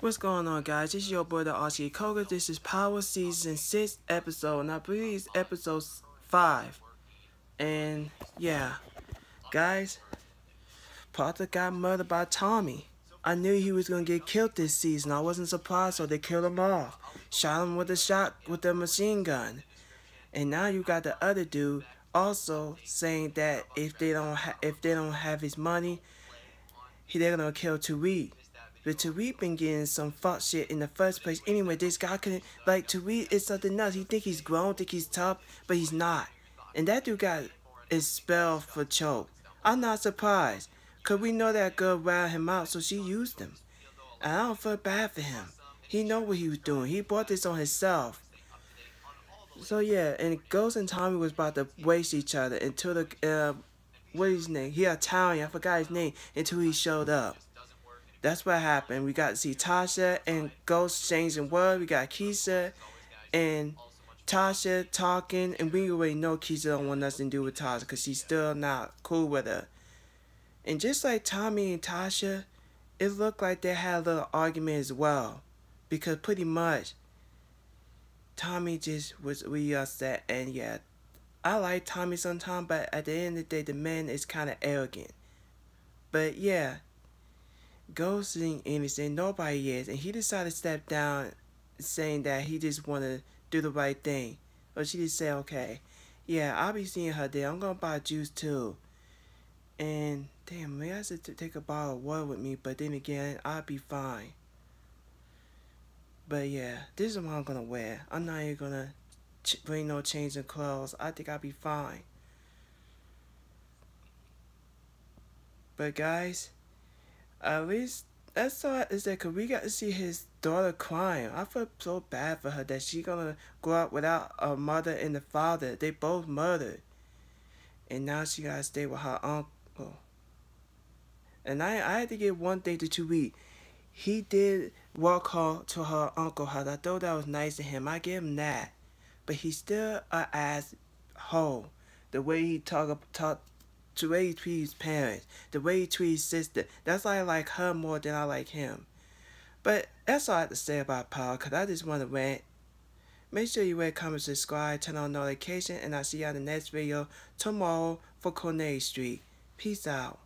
What's going on, guys? This is your boy, the RC Koger. This is Power Season 6 episode, believe it's episode 5. And, yeah. Guys, Proctor got murdered by Tommy. I knew he was going to get killed this season. I wasn't surprised, so they killed him off. Shot him with a shot, with a machine gun. And now you got the other dude also saying that if they don't, if they don't have his money, he they're gonna kill Tariq. But Tariq been getting some fuck shit in the first place. Anyway, this guy couldn't like Tariq is something else. He think he's grown, think he's tough, but he's not. And that dude got expelled for choke. I'm not surprised. Cause we know that girl riled him out, so she used him. And I don't feel bad for him. He know what he was doing. He brought this on himself. So yeah, and Ghost and Tommy was about to waste each other until the uh, what is his name? He Italian. I forgot his name until he showed up. That's what happened. We got to see Tasha and Ghost changing words. We got Keisha and Tasha talking, and we already know Keisha don't want nothing to do with Tasha because she's still not cool with her. And just like Tommy and Tasha, it looked like they had a little argument as well. Because pretty much, Tommy just was really upset, and yeah, I like Tommy sometimes, but at the end of the day, the man is kind of arrogant. But yeah, ghosting Amy saying nobody is, and he decided to step down, saying that he just want to do the right thing. Or she just said, okay, yeah, I'll be seeing her there. I'm gonna buy juice too. And damn, maybe I should take a bottle of water with me, but then again, I'll be fine. But yeah, this is what I'm gonna wear. I'm not even gonna bring no change in clothes. I think I'll be fine. But guys, at least that's all is that cause we got to see his daughter crying. I feel so bad for her that she gonna grow up without a mother and a father. They both murdered, and now she gotta stay with her uncle. And I I had to get one thing to Tariq. He did walk her to her uncle house. I thought that was nice of him. I give him that, but he's still a ass hole. The way he talk talk the way he treats parents, the way he treats sister. That's why I like her more than I like him. But that's all I have to say about Paul, because I just want to rant. Make sure you rate, comment, subscribe, turn on notification, and I'll see you on the next video tomorrow for Cornet Street. Peace out.